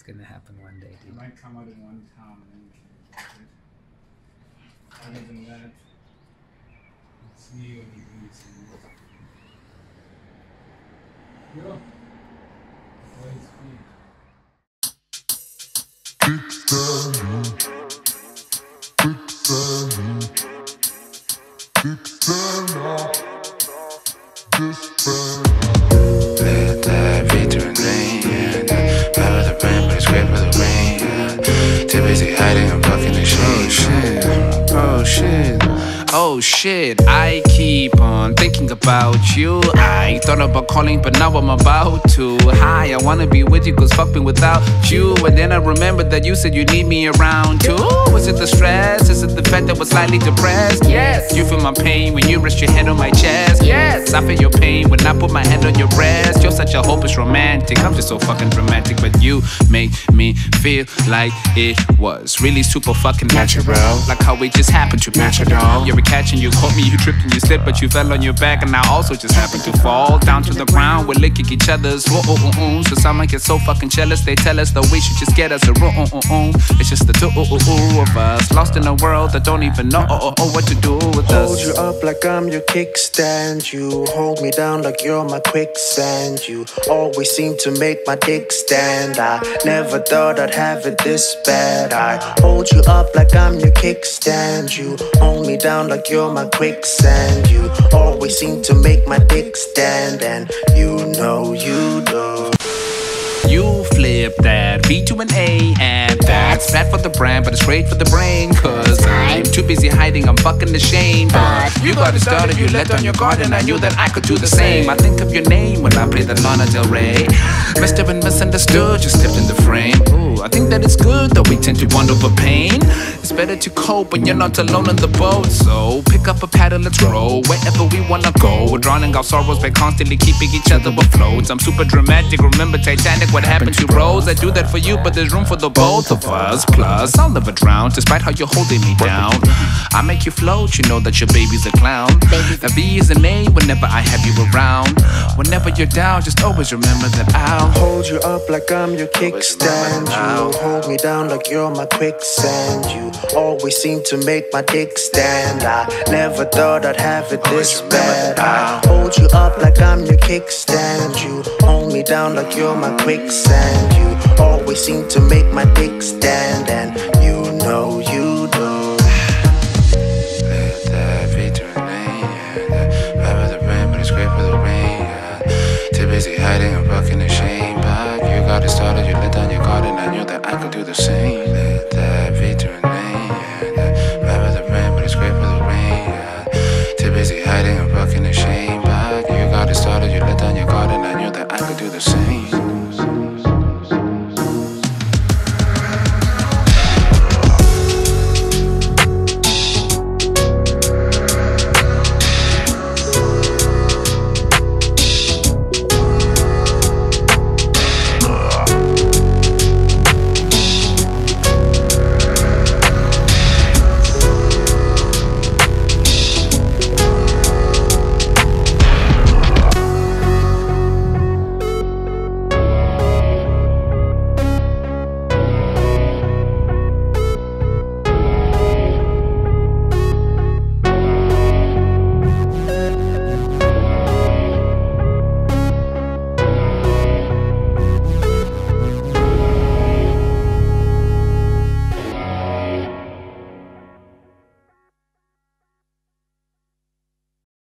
It's gonna happen one day, It might come out in one town and then we can it. Other than that, it's me or the beats. Yo. Boys, beat. Let Oh shit, I keep on thinking about you. I thought about calling, but now I'm about to. Hi, I wanna be with you, cause fuck me without you. And then I remembered that you said you need me around too. Was it the stress? Is it the fact that we're slightly depressed? Yes. You feel my pain when you rest your head on my chest. Yes. I feel your pain when I put my hand on your breast. You're such a hopeless romantic. I'm just so fucking dramatic, but you make me feel like it was really super fucking natural. Like how it just happened to match it all. You're a catch and you caught me, you tripped and you slipped, but you fell on your back, and I also just happened to fall down to the ground. We're licking each other's oh oh oh oh. So some get so fucking jealous, they tell us that we should just get us a room. Oh, oh, oh. It's just the two oh, oh, oh of us, lost in a world that don't even know oh, oh, oh, what to do with Hold us. Hold you up like I'm your kickstand. You hold me down like you're my quicksand. You always seem to make my dick stand. I never thought I'd have it this bad. I hold you up like I'm your kickstand. You hold me down like you're my quicksand. You always seem to make my dick stand. And you know you do. You flip that B to an A, and that's bad for the brand, but it's great for the brain. Cause I'm too busy hiding, I'm fucking ashamed. But you got it started, you let down your guard, and I knew that I could do the same. I think of your name when I play the Lana Del Rey. Must have been misunderstood, just stepped in the frame. Ooh, I think that it's good that we tend to bond over pain. It's better to cope when you're not alone on the boat. So pick up a paddle, let's row wherever we wanna go. We're drowning our sorrows by constantly keeping each other afloat. I'm super dramatic, remember Titanic, what happened to Rose? I do that for you, but there's room for the both of us. Plus, I'll never drown, despite how you're holding me down. I make you float, you know that your baby's a clown. A B is an A whenever I have you around. Whenever you're down, just always remember that I'll Hold you up like I'm your kickstand. You hold me down like you're my quicksand. You always seem to make my dick stand. I never thought I'd have it this bad. I hold you up like I'm your kickstand. You hold me down like you're my quicksand. You always seem to make my dick stand. And you know you